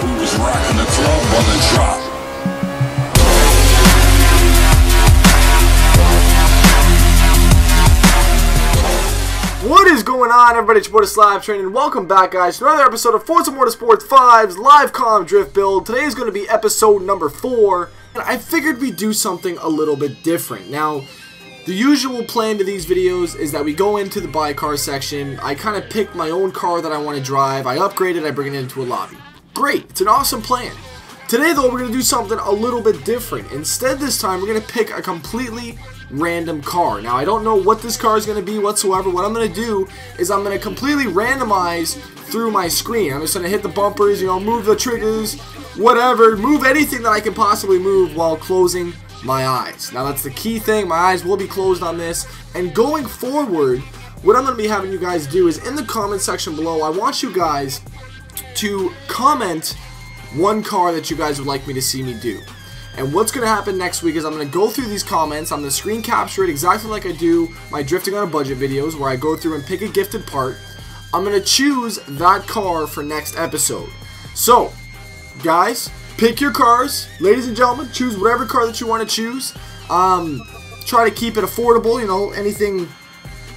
What is going on, everybody? It's your boy Slap Train, and welcome back, guys, to another episode of Forza Motorsports 5's Live Com Drift Build. Today is going to be episode number 4, and I figured we'd do something a little bit different. Now, the usual plan to these videos is that we go into the buy car section, I kind of pick my own car that I want to drive, I upgrade it, I bring it into a lobby. Great, it's an awesome plan. Today, though, we're going to do something a little bit different. Instead, this time, we're going to pick a completely random car. Now, I don't know what this car is going to be whatsoever. What I'm going to do is I'm going to completely randomize through my screen. I'm just going to hit the bumpers, you know, move the triggers, whatever, move anything that I can possibly move while closing my eyes. Now, that's the key thing. My eyes will be closed on this. And going forward, what I'm going to be having you guys do is in the comment section below, I want you guys to comment one car that you guys would like me to see me do. And what's going to happen next week is I'm going to go through these comments, I'm going to screen capture it exactly like I do my drifting on a budget videos where I go through and pick a gifted part. I'm going to choose that car for next episode. So, guys, pick your cars. Ladies and gentlemen, choose whatever car that you want to choose. Um, try to keep it affordable, you know, anything,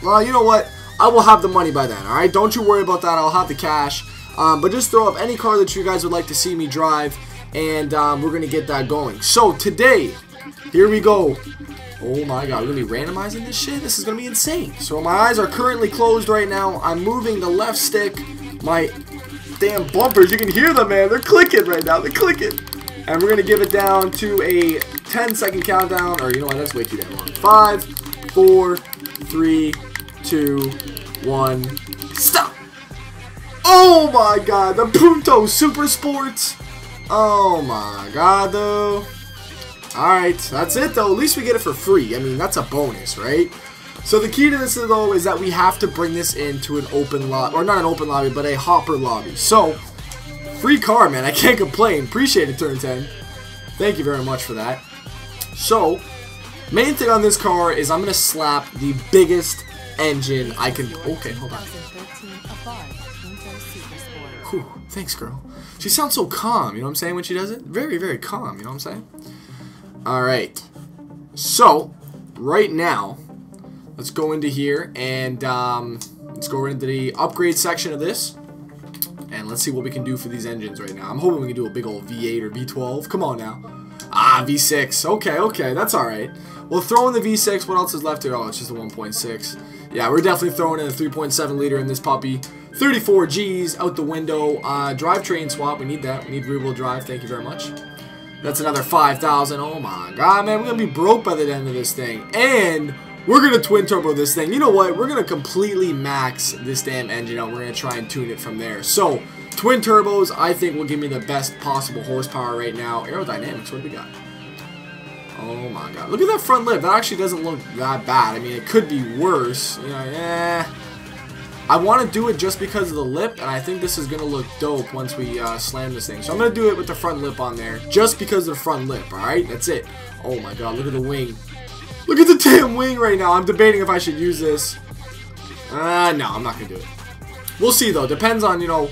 well, you know what? I will have the money by then, alright? Don't you worry about that, I'll have the cash. Um, but just throw up any car that you guys would like to see me drive, and um, we're going to get that going. So today, here we go. Oh my god, we're going to be randomizing this shit? This is going to be insane. So my eyes are currently closed right now. I'm moving the left stick. My damn bumpers, you can hear them, man. They're clicking right now. They're clicking. And we're going to give it down to a 10 second countdown. Or you know what, that's way too damn long. Five, four, three, two, one, stop! Oh my god, the Punto Super Sports. Oh my god, though. Alright, that's it, though. At least we get it for free. I mean, that's a bonus, right? So the key to this, though, is that we have to bring this into an open lobby. Or not an open lobby, but a hopper lobby. So, free car, man. I can't complain. Appreciate it, Turn 10. Thank you very much for that. So, main thing on this car is I'm going to slap the biggest engine I can... Okay, hold on. 2013 Abarth Punto Supersport. Whew, thanks, girl. She sounds so calm, you know what I'm saying, when she does it? Very, very calm, you know what I'm saying? Alright. So, right now, let's go into here and um, let's go into the upgrade section of this. And let's see what we can do for these engines right now. I'm hoping we can do a big old V8 or V12. Come on now. Ah, V6. Okay, okay, that's alright. We'll throw in the V6. What else is left here? Oh, it's just a 1.6. Yeah, we're definitely throwing in a 3.7 liter in this puppy. 34 G's out the window. Uh, drivetrain swap. We need that. We need rear-wheel drive. Thank you very much. That's another 5,000. Oh my god, man. We're going to be broke by the end of this thing. And we're going to twin turbo this thing. You know what? We're going to completely max this damn engine out. We're going to try and tune it from there. So, twin turbos, I think, will give me the best possible horsepower right now. Aerodynamics, what do we got? Oh my god. Look at that front lip. That actually doesn't look that bad. I mean, it could be worse. Eh. I want to do it just because of the lip, and I think this is going to look dope once we uh, slam this thing. So I'm going to do it with the front lip on there, just because of the front lip, alright? That's it. Oh my god, look at the wing. Look at the damn wing right now. I'm debating if I should use this. Uh, no, I'm not going to do it. We'll see, though. Depends on, you know,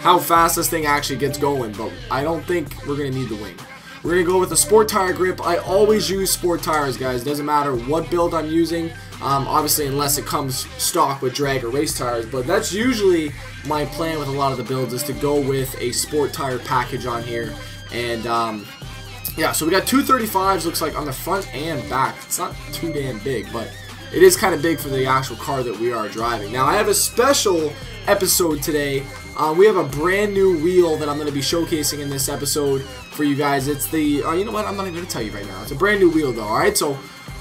how fast this thing actually gets going, but I don't think we're going to need the wing. We're going to go with a sport tire grip. I always use sport tires, guys. Doesn't matter what build I'm using. Um, obviously, unless it comes stock with drag or race tires. But that's usually my plan with a lot of the builds is to go with a sport tire package on here. And, um, yeah, so we got 235s, looks like, on the front and back. It's not too damn big, but it is kind of big for the actual car that we are driving. Now, I have a special episode today. Uh, we have a brand new wheel that I'm going to be showcasing in this episode for you guys. It's the, uh, you know what, I'm not even going to tell you right now. It's a brand new wheel though, alright? So,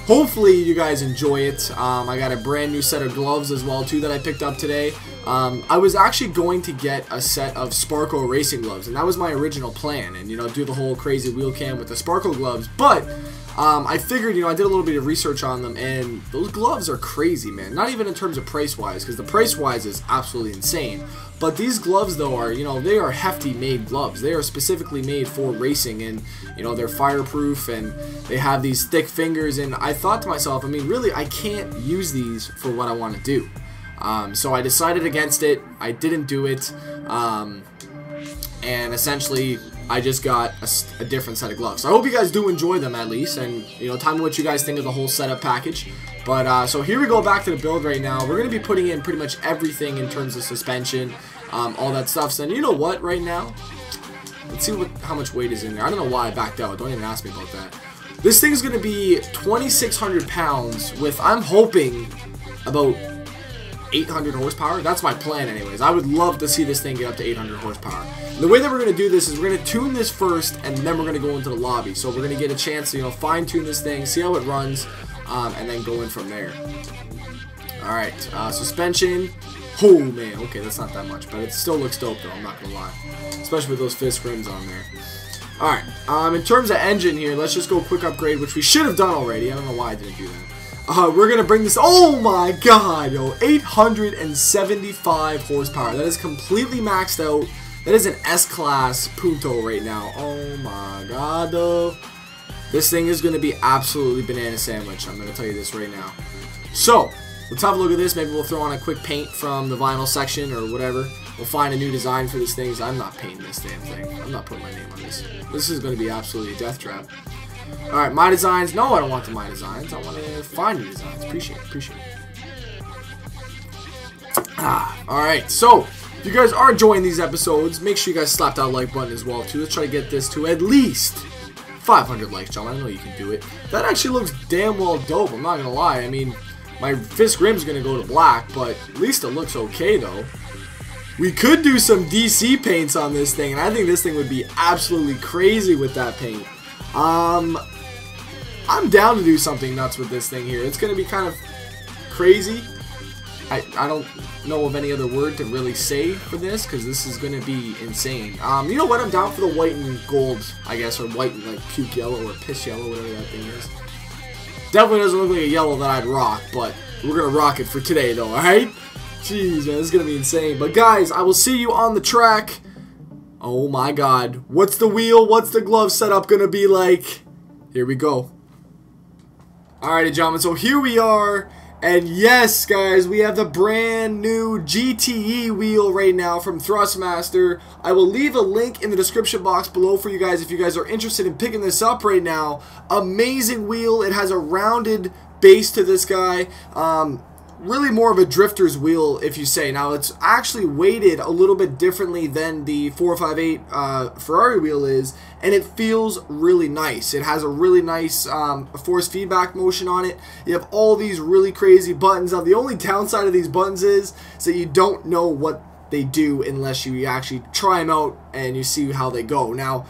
hopefully you guys enjoy it. Um, I got a brand new set of gloves as well too that I picked up today. Um, I was actually going to get a set of Sparco racing gloves, and that was my original plan, and you know, do the whole crazy wheel cam with the Sparco gloves, but um, I figured, you know, I did a little bit of research on them, and those gloves are crazy, man. Not even in terms of price-wise, because the price-wise is absolutely insane. But these gloves, though, are, you know, they are hefty made gloves. They are specifically made for racing, and, you know, they're fireproof, and they have these thick fingers, and I thought to myself, I mean, really, I can't use these for what I want to do. Um, so I decided against it. I didn't do it. Um, and essentially I just got a different set of gloves. I hope you guys do enjoy them at least, and you know, tell me what you guys think of the whole setup package. But uh, so here we go back to the build right now. We're gonna be putting in pretty much everything in terms of suspension, um, all that stuff. So and you know what? Right now, let's see what how much weight is in there. I don't know why I backed out. Don't even ask me about that. This thing's gonna be 2,600 pounds with I'm hoping about 800 horsepower. That's my plan anyways. I would love to see this thing get up to 800 horsepower. The way that we're going to do this is we're going to tune this first and then we're going to go into the lobby. So we're going to get a chance to, you know, fine tune this thing, see how it runs, um, and then go in from there. Alright, uh, suspension. Oh man, okay, that's not that much, but it still looks dope though, I'm not going to lie. Especially with those Fikse rims on there. Alright, um, in terms of engine here, let's just go quick upgrade, which we should have done already. I don't know why I didn't do that. Uh, we're gonna bring this. Oh my god, yo, 875 horsepower. That is completely maxed out. That is an S-class Punto right now. Oh my god, though. This thing is gonna be absolutely banana sandwich. I'm gonna tell you this right now. So, let's have a look at this. Maybe we'll throw on a quick paint from the vinyl section or whatever. We'll find a new design for this thing. I'm not painting this damn thing. I'm not putting my name on this. This is gonna be absolutely a death trap. Alright, my designs. No, I don't want the my designs. I want to find new designs. Appreciate it. Appreciate it. Ah, alright. So, if you guys are enjoying these episodes, make sure you guys slap that like button as well, too. Let's try to get this to at least 500 likes, John. I know you can do it. That actually looks damn well dope. I'm not to lie. I mean, my Fikse Rim's to go to black, but at least it looks okay, though. We could do some DC paints on this thing, and I think this thing would be absolutely crazy with that paint. Um, I'm down to do something nuts with this thing here. It's going to be kind of crazy. I, I don't know of any other word to really say for this because this is going to be insane. Um, you know what? I'm down for the white and gold, I guess, or white and like puke yellow or piss yellow, whatever that thing is. Definitely doesn't look like a yellow that I'd rock, but we're going to rock it for today though, alright? Jeez, man, this is going to be insane. But guys, I will see you on the track. Oh my god. What's the wheel? What's the glove setup going to be like? Here we go. Alrighty, gentlemen, so here we are. And yes, guys, we have the brand new GTE wheel right now from Thrustmaster. I will leave a link in the description box below for you guys if you guys are interested in picking this up right now. Amazing wheel. It has a rounded base to this guy. Um, really more of a drifter's wheel, if you say. Now, it's actually weighted a little bit differently than the 458 uh, Ferrari wheel is, and it feels really nice. It has a really nice um, force feedback motion on it. You have all these really crazy buttons. Now, the only downside of these buttons is, that you don't know what they do unless you actually try them out and you see how they go. Now,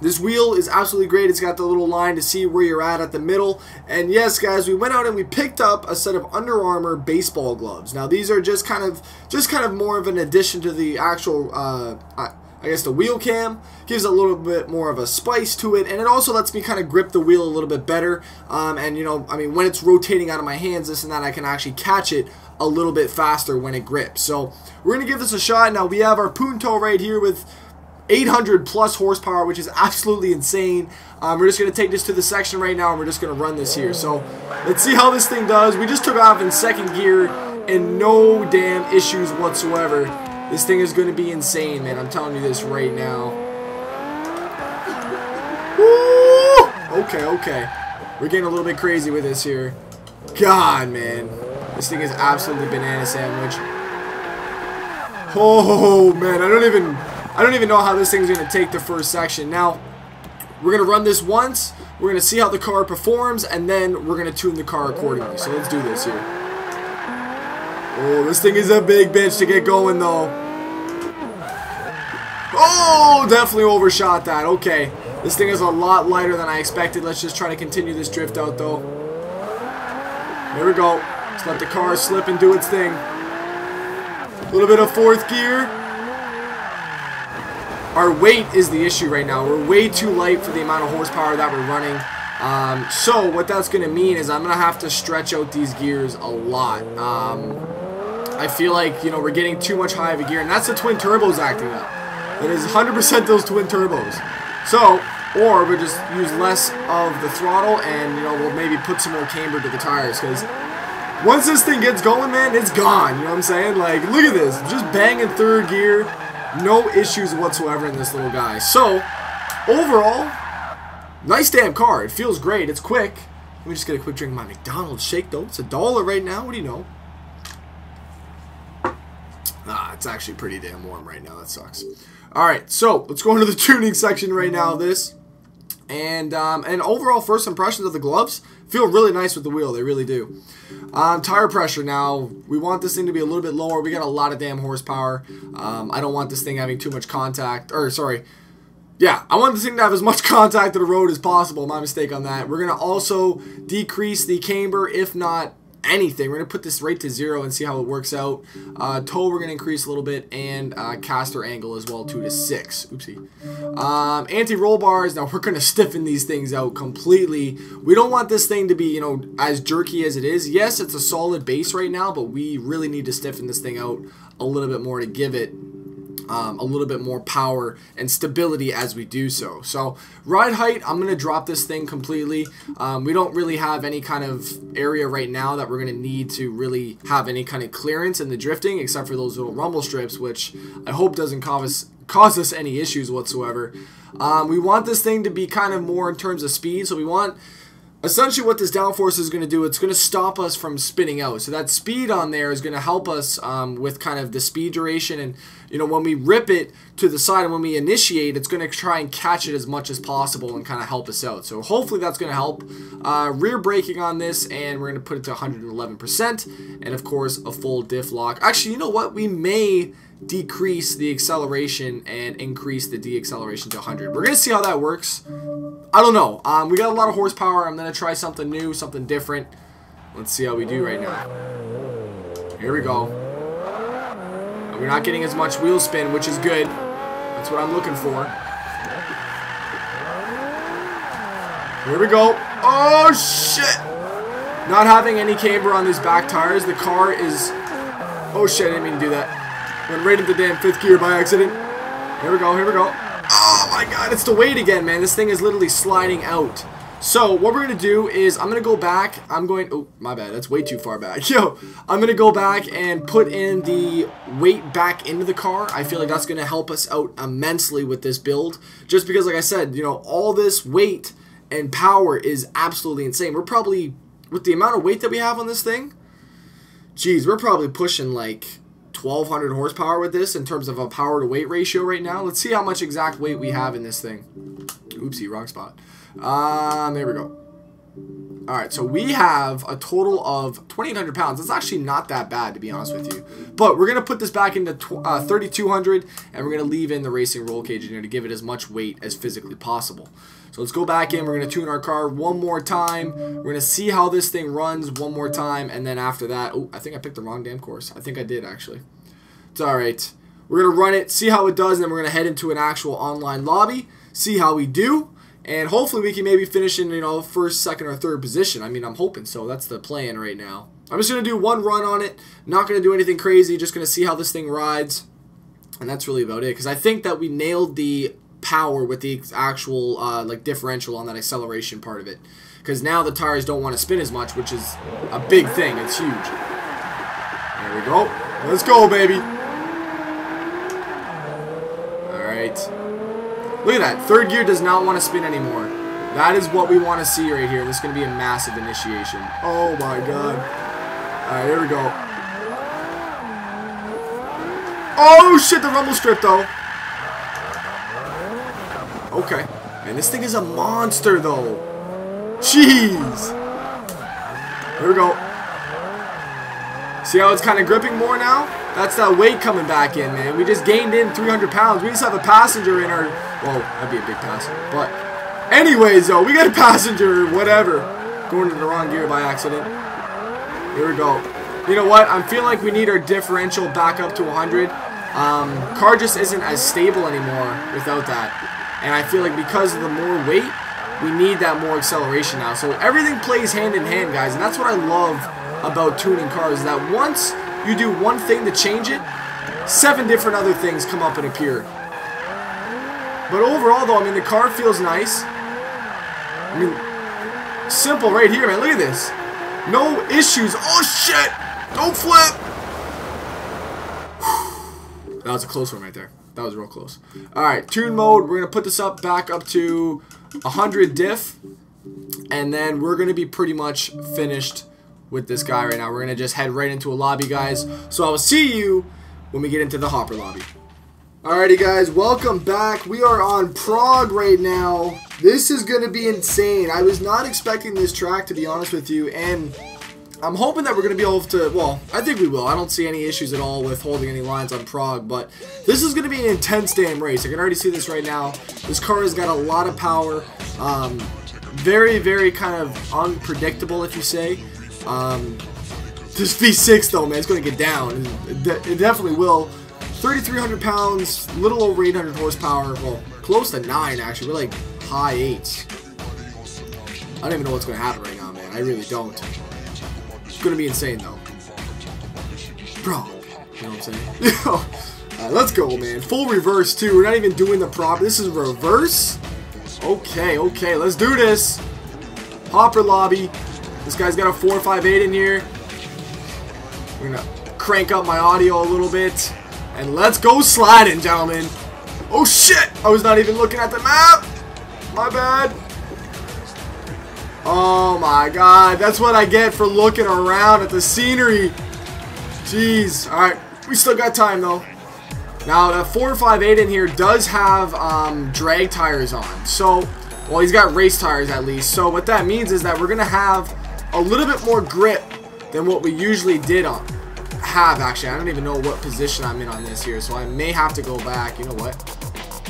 this wheel is absolutely great. It's got the little line to see where you're at at the middle. And yes, guys, we went out and we picked up a set of Under Armour baseball gloves. Now, these are just kind of just kind of more of an addition to the actual, uh, I, I guess, the wheel cam. Gives a little bit more of a spice to it, and it also lets me kind of grip the wheel a little bit better. Um, and you know, I mean, when it's rotating out of my hands, this and that, I can actually catch it a little bit faster when it grips. So we're gonna give this a shot. Now we have our Punto right here with 800 plus horsepower, which is absolutely insane. Um, we're just going to take this to the section right now, and we're just going to run this here. So let's see how this thing does. We just took off in second gear, and no damn issues whatsoever. This thing is going to be insane, man. I'm telling you this right now. Woo! Okay, okay. We're getting a little bit crazy with this here. God, man. This thing is absolutely banana sandwich. Oh, man. I don't even... I don't even know how this thing's going to take the first section. Now, we're going to run this once. We're going to see how the car performs, and then we're going to tune the car accordingly. So let's do this here. Oh, this thing is a big bitch to get going, though. Oh, definitely overshot that. Okay. This thing is a lot lighter than I expected. Let's just try to continue this drift out, though. Here we go. Let's let the car slip and do its thing. A little bit of fourth gear. Our weight is the issue right now. We're way too light for the amount of horsepower that we're running. Um, so what that's going to mean is I'm going to have to stretch out these gears a lot. Um, I feel like, you know, we're getting too much high of a gear, and that's the twin turbos acting up. It is 100% those twin turbos. So, or we'll just use less of the throttle, and, you know, we'll maybe put some more camber to the tires, because once this thing gets going, man, it's gone. You know what I'm saying? Like, look at this. Just banging third gear. No issues whatsoever in this little guy. So, overall, nice damn car. It feels great. It's quick. Let me just get a quick drink of my McDonald's shake, though. It's a dollar right now. What do you know? Ah, it's actually pretty damn warm right now. That sucks. All right, so let's go into the tuning section right now of this. And um, and overall first impressions of the gloves feel really nice with the wheel. They really do. Um, tire pressure now. We want this thing to be a little bit lower. We got a lot of damn horsepower. Um, I don't want this thing having too much contact. Or sorry, yeah, I want this thing to have as much contact to the road as possible. My mistake on that. We're gonna also decrease the camber, if not anything. We're going to put this right to zero and see how it works out. Uh, toe we're going to increase a little bit and uh, caster angle as well, 2 to 6. Oopsie. Um, Anti-roll bars, now we're going to stiffen these things out completely. We don't want this thing to be, you know, as jerky as it is. Yes, it's a solid base right now, but we really need to stiffen this thing out a little bit more to give it um, a little bit more power and stability as we do so. So ride height, I'm going to drop this thing completely. Um, we don't really have any kind of area right now that we're going to need to really have any kind of clearance in the drifting except for those little rumble strips, which I hope doesn't cause, cause us any issues whatsoever. Um, we want this thing to be kind of more in terms of speed, so we want essentially what this downforce is going to do, it's going to stop us from spinning out. So that speed on there is going to help us um, with kind of the speed duration. And, you know, when we rip it to the side and when we initiate, it's going to try and catch it as much as possible and kind of help us out. So hopefully that's going to help. Uh, rear braking on this, and we're going to put it to 111%. And, of course, a full diff lock. Actually, you know what? We may decrease the acceleration and increase the deacceleration to 100. We're going to see how that works. I don't know. Um, we got a lot of horsepower. I'm going to try something new, something different. Let's see how we do right now. Here we go. We're not getting as much wheel spin, which is good. That's what I'm looking for. Here we go. Oh, shit. Not having any camber on these back tires. The car is... Oh, shit. I didn't mean to do that. Went right into the damn fifth gear by accident. Here we go. Here we go. Oh, my God. It's the weight again, man. This thing is literally sliding out. So, what we're going to do is, I'm going to go back, I'm going, oh, my bad, that's way too far back. Yo, I'm going to go back and put in the weight back into the car. I feel like that's going to help us out immensely with this build. Just because, like I said, you know, all this weight and power is absolutely insane. We're probably, with the amount of weight that we have on this thing, geez, we're probably pushing like 1200 horsepower with this in terms of a power to weight ratio right now. Let's see how much exact weight we have in this thing. Oopsie, wrong spot. Um, there we go. Alright, so we have a total of 2,800 pounds. That's actually not that bad, to be honest with you. But we're going to put this back into uh, 3,200, and we're going to leave in the racing roll cage in here to give it as much weight as physically possible. So let's go back in. We're going to tune our car one more time. We're going to see how this thing runs one more time, and then after that... Oh, I think I picked the wrong damn course. I think I did, actually. It's alright. We're going to run it, see how it does, and then we're going to head into an actual online lobby, see how we do. And hopefully we can maybe finish in, you know, first, second, or third position. I mean, I'm hoping so. That's the plan right now. I'm just to do one run on it. Not to do anything crazy. Just to see how this thing rides. And that's really about it. Because I think that we nailed the power with the actual, uh, like, differential on that acceleration part of it. Because now the tires don't want to spin as much, which is a big thing. It's huge. There we go. Let's go, baby. Alright. Look at that. Third gear does not want to spin anymore. That is what we want to see right here. This is going to be a massive initiation. Oh my god. Alright, here we go. Oh shit, the rumble strip though. Okay. Man, this thing is a monster though. Jeez. Here we go. See how it's kind of gripping more now? That's that weight coming back in, man. We just gained in 300 pounds. We just have a passenger in our... Well, that'd be a big passenger. But anyways, though, we got a passenger, whatever. Going to the wrong gear by accident. Here we go. You know what? I'm feeling like we need our differential back up to 100. Um, car just isn't as stable anymore without that. And I feel like because of the more weight, we need that more acceleration now. So everything plays hand in hand, guys. And that's what I love about tuning cars. That once you do one thing to change it, seven different other things come up and appear. But overall, though, I mean, the car feels nice. I mean, simple right here, man. Look at this. No issues. Oh, shit. Don't flip. That was a close one right there. that was real close. All right, tune mode. We're gonna put this up back up to 100 diff, and then we're gonna be pretty much finished with this guy right now. We're gonna just head right into a lobby, guys. So I will see you when we get into the hopper lobby. Alrighty guys, welcome back. We are on Prague right now. This is going to be insane. I was not expecting this track to be honest with you and I'm hoping that we're going to be able to, well, I think we will. I don't see any issues at all with holding any lines on Prague, but this is going to be an intense damn race. I can already see this right now. This car has got a lot of power. Um, very, very kind of unpredictable, if you say. Um, this V6, though, man, it's going to get down. It, de it definitely will. 3,300 pounds, little over 800 horsepower. Well, close to 9, actually. We're like high 8s. I don't even know what's going to happen right now, man. I really don't. It's going to be insane, though. Bro. You know what I'm saying? Alright, let's go, man. Full reverse, too. We're not even doing the prop. This is reverse? Okay, okay. Let's do this. Hopper lobby. This guy's got a 458 in here. We're to crank up my audio a little bit. And let's go sliding, gentlemen. Oh, shit. I was not even looking at the map. My bad. Oh, my God. That's what I get for looking around at the scenery. Jeez. All right. We still got time, though. Now, that 458 in here does have um, drag tires on. So, well, he's got race tires at least. So, what that means is that we're going to have a little bit more grip than what we usually did on have actually. I don't even know what position I'm in on this here, so I may have to go back. You know what?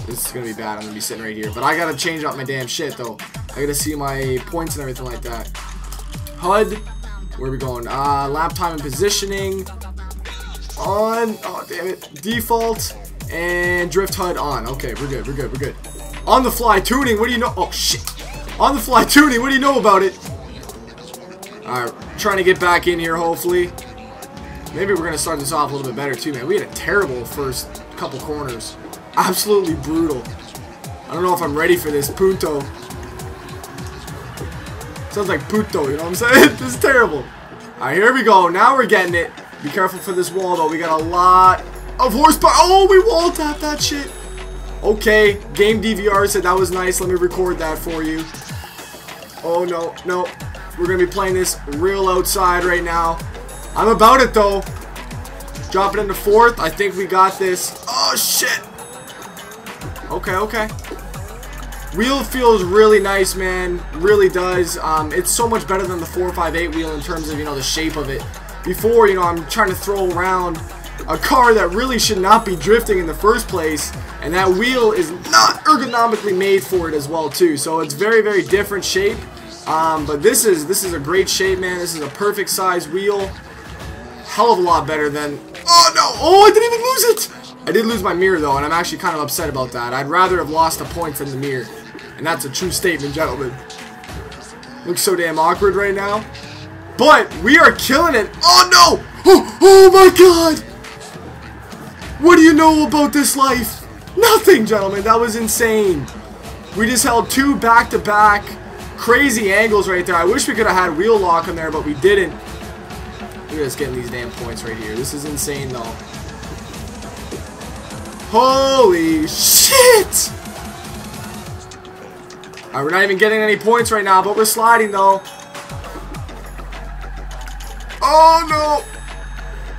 This is gonna be bad. I'm gonna be sitting right here, but I gotta change out my damn shit though. I gotta see my points and everything like that. HUD, where are we going? Uh, lap time and positioning on. Oh damn it, default and drift HUD on. Okay, we're good. We're good. We're good. On the fly tuning. What do you know? Oh shit. On the fly tuning. What do you know about it? All right, trying to get back in here. Hopefully. Maybe we're going to start this off a little bit better too, man. We had a terrible first couple corners. Absolutely brutal. I don't know if I'm ready for this punto. Sounds like puto, you know what I'm saying? this is terrible. Alright, here we go. Now we're getting it. Be careful for this wall, though. We got a lot of horsepower. Oh, we wall tapped that shit. Okay, game DVR said that was nice. Let me record that for you. Oh, no, no. We're going to be playing this real outside right now. I'm about it though. Drop it into fourth. I think we got this. Oh shit. Okay, okay. Wheel feels really nice, man. Really does. Um, it's so much better than the 458 wheel in terms of, you know, the shape of it. Before, you know, I'm trying to throw around a car that really should not be drifting in the first place. And that wheel is not ergonomically made for it as well, too. So it's very, very different shape. Um, but this is this is a great shape, man. This is a perfect size wheel hell of a lot better than... Oh, no! Oh, I didn't even lose it! I did lose my mirror, though, and I'm actually kind of upset about that. I'd rather have lost a point than the mirror. And that's a true statement, gentlemen. Looks so damn awkward right now. But we are killing it. Oh, no! Oh, oh my god! What do you know about this life? Nothing, gentlemen. That was insane. We just held two back-to-back -back crazy angles right there. I wish we could have had wheel lock in there, but we didn't. At us getting these damn points right here. This is insane, though. Holy shit! Alright, we're not even getting any points right now, but we're sliding, though. Oh, no!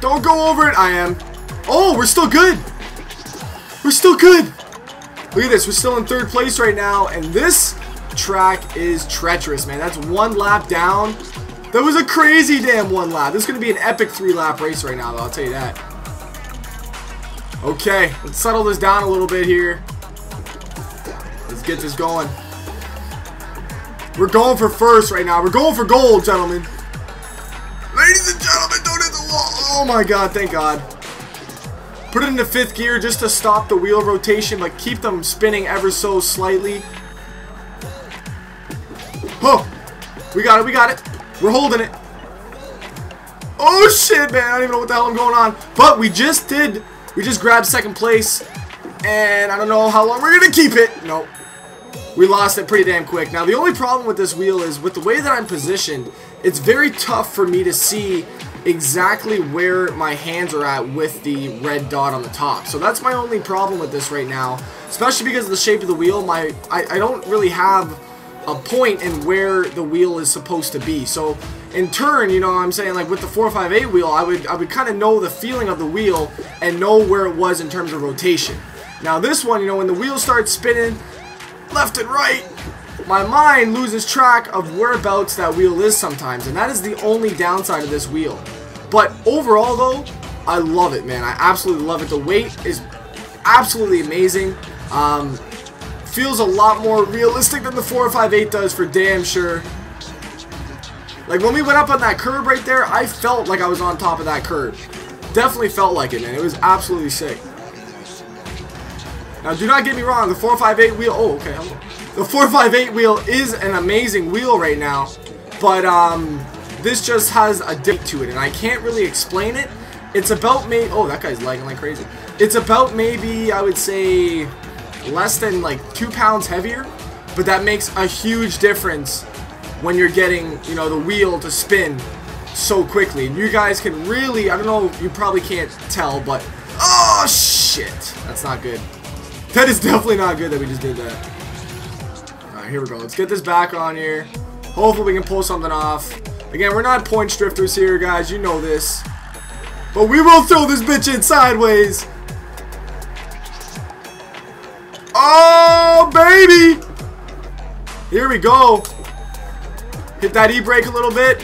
Don't go over it. I am. Oh, we're still good. We're still good. Look at this. We're still in third place right now, and this track is treacherous, man. That's one lap down. That was a crazy damn one lap. This is going to be an epic three lap race right now, though. I'll tell you that. Okay, let's settle this down a little bit here. Let's get this going. We're going for first right now. We're going for gold, gentlemen. Ladies and gentlemen, don't hit the wall. Oh my god, thank god. Put it into fifth gear just to stop the wheel rotation, but keep them spinning ever so slightly. Oh, we got it, we got it. We're holding it. Oh shit, man. I don't even know what the hell I'm going on. But we just did. We just grabbed second place. And I don't know how long we're going to keep it. Nope. We lost it pretty damn quick. Now, the only problem with this wheel is with the way that I'm positioned, it's very tough for me to see exactly where my hands are at with the red dot on the top. So that's my only problem with this right now, especially because of the shape of the wheel. My I, I don't really have a point in where the wheel is supposed to be. So in turn, you know I'm saying, like with the 458 wheel, I would I would kind of know the feeling of the wheel and know where it was in terms of rotation. Now this one, you know, when the wheel starts spinning left and right, my mind loses track of whereabouts that wheel is sometimes, and that is the only downside of this wheel. But overall, though, I love it, man. I absolutely love it. The weight is absolutely amazing. Um, feels a lot more realistic than the 458 does for damn sure. Like, when we went up on that curb right there, I felt like I was on top of that curb. Definitely felt like it, man. It was absolutely sick. Now, do not get me wrong. The 458 wheel... Oh, okay. The 458 wheel is an amazing wheel right now. But, um... This just has a date to it, and I can't really explain it. It's about me. Oh, that guy's lagging like crazy. It's about maybe, I would say, less than like two pounds heavier, but that makes a huge difference when you're getting, you know, the wheel to spin so quickly. And you guys can really, I don't know, you probably can't tell, but, oh, shit. That's not good. That is definitely not good that we just did that. Alright, here we go. Let's get this back on here. Hopefully we can pull something off. Again, we're not point drifters here, guys. You know this. But we will throw this bitch in sideways. Oh, baby. Here we go. Hit that e-brake a little bit.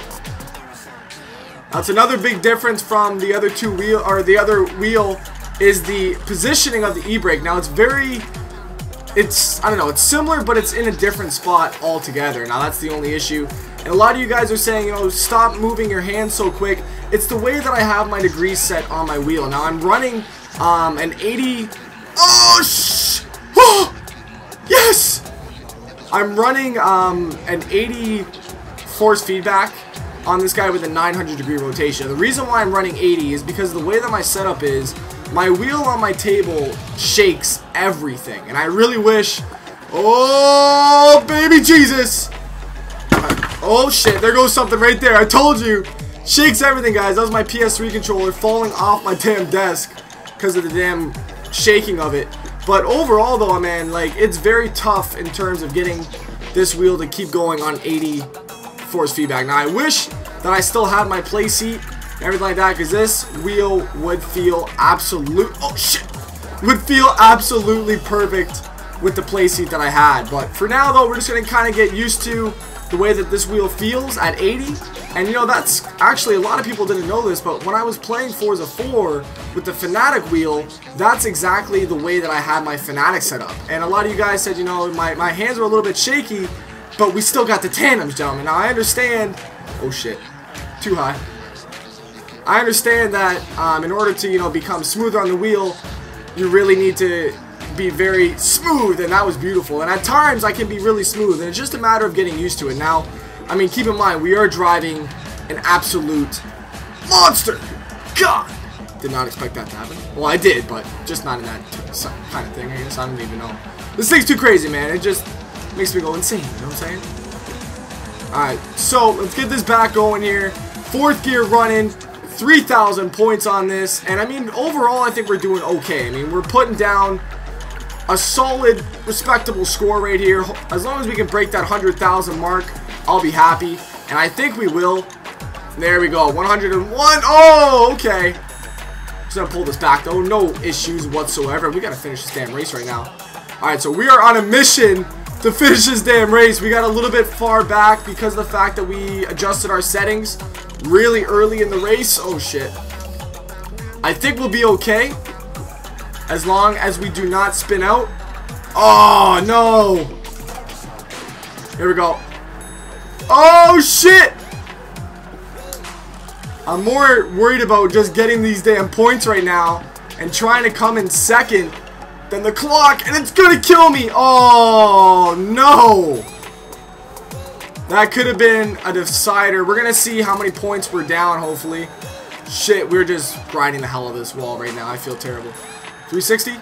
That's another big difference from the other two wheel, or the other wheel, is the positioning of the e-brake. Now, it's very it's, I don't know, it's similar, but it's in a different spot altogether. Now, that's the only issue. And a lot of you guys are saying, you know, stop moving your hands so quick. It's the way that I have my degrees set on my wheel. Now, I'm running um, an 80... Oh, sh... I'm running um, an 80 force feedback on this guy with a 900 degree rotation. The reason why I'm running 80 is because the way that my setup is, my wheel on my table shakes everything. And I really wish... Oh, baby Jesus! Oh, shit. There goes something right there. I told you. Shakes everything, guys. That was my PS3 controller falling off my damn desk because of the damn shaking of it. But overall, though, I man, like, it's very tough in terms of getting this wheel to keep going on 80 force feedback. Now, I wish that I still had my play seat and everything like that because this wheel would feel absolute oh shit would feel absolutely perfect with the play seat that I had but for now though we're just gonna kind of get used to the way that this wheel feels at 80 and you know that's actually a lot of people didn't know this but when I was playing Forza 4 with the Fanatec wheel that's exactly the way that I had my Fanatec set up and a lot of you guys said you know my, my hands were a little bit shaky but we still got the tandems gentlemen now I understand oh shit too high I understand that um, in order to, you know, become smoother on the wheel, you really need to be very smooth, and that was beautiful. And at times, I can be really smooth, and it's just a matter of getting used to it. Now, I mean, keep in mind, we are driving an absolute monster. God! Did not expect that to happen. Well, I did, but just not in that kind of thing, I guess. I don't even know. This thing's too crazy, man. It just makes me go insane, you know what I'm saying? Alright, so let's get this back going here. Fourth gear running. 3,000 points on this, and I mean, overall, I think we're doing okay. I mean, we're putting down a solid, respectable score right here. As long as we can break that 100,000 mark, I'll be happy, and I think we will. There we go, 101. Oh, okay. Just gonna pull this back, though. No issues whatsoever. We gotta finish this damn race right now. Alright, so we are on a mission to finish this damn race. We got a little bit far back because of the fact that we adjusted our settings really early in the race. Oh, shit. I think we'll be okay. As long as we do not spin out. Oh, no. Here we go. Oh, shit. I'm more worried about just getting these damn points right now and trying to come in second than the clock, and it's gonna kill me. Oh, no. That could have been a decider. We're to see how many points we're down, hopefully. Shit, we're just grinding the hell out of this wall right now. I feel terrible. 360?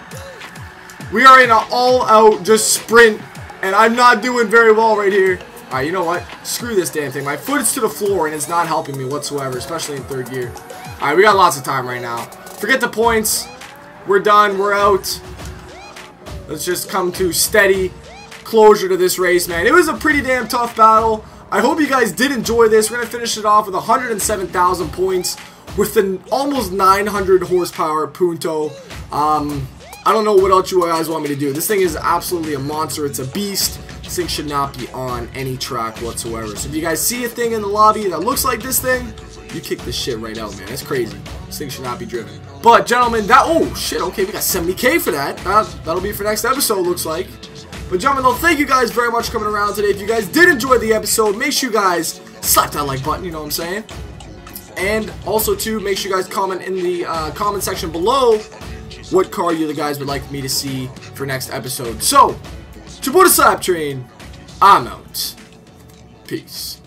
We are in an all-out just sprint, and I'm not doing very well right here. Alright, you know what? Screw this damn thing. My foot is to the floor and it's not helping me whatsoever, especially in third gear. Alright, we got lots of time right now. Forget the points. We're done. We're out. Let's just come to steady closure to this race, man. It was a pretty damn tough battle. I hope you guys did enjoy this. We're going to finish it off with 107,000 points with an almost 900 horsepower Punto. Um, I don't know what else you guys want me to do. This thing is absolutely a monster. It's a beast. Thing should not be on any track whatsoever. So if you guys see a thing in the lobby that looks like this thing, you kick this shit right out, man. That's crazy. This thing should not be driven. But, gentlemen, that... Oh, shit. Okay, we got 70k for that. that that'll be for next episode, looks like. But, gentlemen, though, thank you guys very much for coming around today. If you guys did enjoy the episode, make sure you guys slap that like button, you know what I'm saying? And also, too, make sure you guys comment in the uh, comment section below what car you the guys would like me to see for next episode. So, Chibuta Slap Train, I'm out. Peace.